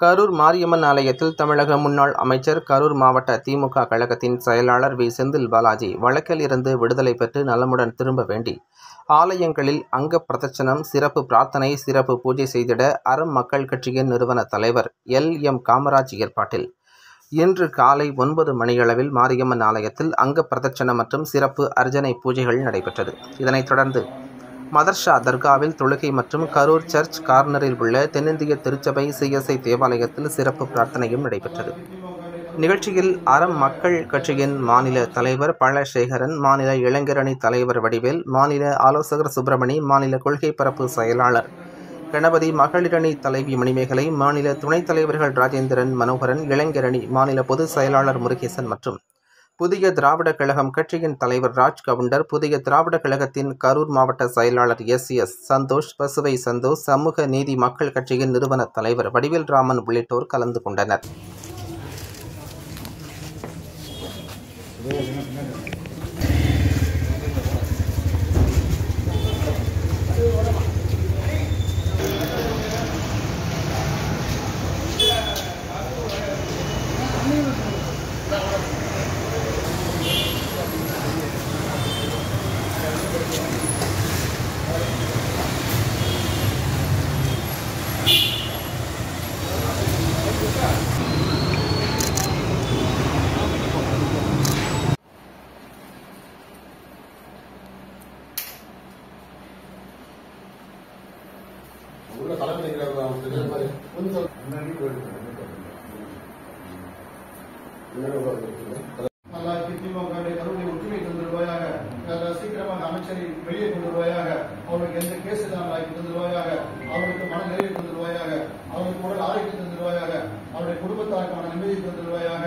கரூர் மாரியம்மன் ஆலயத்தில் தமிழக முன்னாள் அமைச்சர் கரூர் மாவட்ட திமுக கழகத்தின் செயலாளர் வி. செந்தில் பாலாஜி வழக்கில் இருந்து விடுதலை பெற்று நலமுடன் திரும்ப வேண்டி ஆலயங்களில் அங்க பிரதட்சணம் சிறப்பு பிரார்த்தனை சிறப்பு பூஜை செய்திட அறம் மக்கள் கட்சியின் நிறுவன தலைவர் எல். எம். காமராஜ் ஏற்பாட்டில். இன்று காலை ஒன்பது மணியளவில் மாரியம்மன் ஆலயத்தில் அங்க பிரதட்சணம் மற்றும் சிறப்பு அர்ச்சனை பூஜைகள் நடைபெற்றது. இதனைத் தொடர்ந்து மதர்ஷா தர்காவில் தொழுகை மற்றும் கரூர் சர்ச் கார்னரில் உள்ள தென்னிந்திய திருச்சபை சிஎஸ்ஐ தேவாலயத்தில் சிறப்பு பிரார்த்தனையும் நடைபெற்றது. நிகழ்ச்சியில் அறம் மக்கள் கட்சியின் மாநில தலைவர் பழசேகரன் மாநில இளைஞரணி தலைவர் வடிவேல் மாநில ஆலோசகர் சுப்பிரமணி மாநில கொள்கை பரப்பு செயலாளர் கணபதி மகளிரணி தலைவி மணிமேகலை மாநில துணைத் தலைவர்கள் ராஜேந்திரன் மனோகரன் இளைஞரணி மாநில பொதுச் செயலாளர் முருகேசன் மற்றும் புதிய திராவிட கழகம் கட்சியின் தலைவர் ராஜ் கவுண்டர் புதிய திராவிட கழகத்தின் கரூர் மாவட்ட செயலாளர் எஸ். எஸ். சந்தோஷ் பசுவை சந்தோஷ் சமூக நீதி மக்கள் கட்சியின் நிறுவன தலைவர் வடிவேல் ராமன் உள்ளிட்டோர் கலந்து கொண்டனர். முன்னாடி போயிட்டு நல்லா ஒற்றுமை நல்லா சீக்கிரமாக அமைச்சரை வெளியே கொண்டு வருவாயாக அவர்களுக்கு எந்த கேஸ் இல்லாமல் ஆக்கி தந்துருவாயாக அவர்களுக்கு மன நிறைவு தந்துருவாயாக அவர்களுக்கு உடல் ஆரோக்கியம் தந்துருவாயாக அவருடைய குடும்பத்தாருக்கு மன நிம்மதி தந்துருவாயாக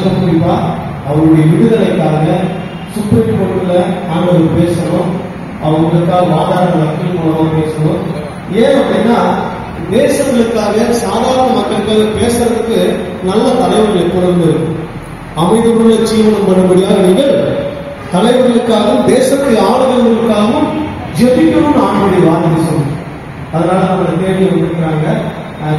முதல் குறிப்பா அவருடைய விடுதலைக்காக சுப்ரீம் கோர்ட்ல ஆண்டவர் பேசணும். அவங்களுக்காக வாதாட வக்கீல் மூலமா பேசணும். ஏன் அப்படின்னா தேசங்களுக்காக சாதாரண மக்களுக்காக பேசுறதுக்கு நல்ல தலைவர்கள் எப்பொழுதும் இருக்கு அமைதியுள்ள ஜீவனம் பண்ணும்படியாக நீங்கள் தலைவர்களுக்காகவும் தேசத்தை ஆளுநர்களுக்காகவும் ஜெபிக்கணும்னு ஆண்டுடைய வார்த்தை சொல்லணும் அதனால அவங்களை தேடி வந்திருக்கிறாங்க.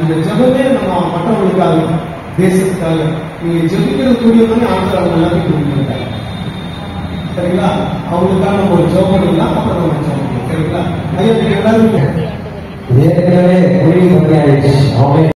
இந்த ஜபமே நம்ம மற்றவங்களுக்காக தேசத்துக்காக நீங்க ஜெபிக்கிற கூடியவங்க ஆண்டு அவங்க எல்லாத்தையும் கூடியிருக்காங்க சரிங்களா? அவங்களுக்காக நம்ம ஒரு ஜோபம் இல்லாம அப்புறம் நம்ம ஜெபம் சரிங்களா? ஐயா நீங்க எல்லாருமே ஏற்கனவே முடிவு பண்ணியாயிடுச்சு அவங்க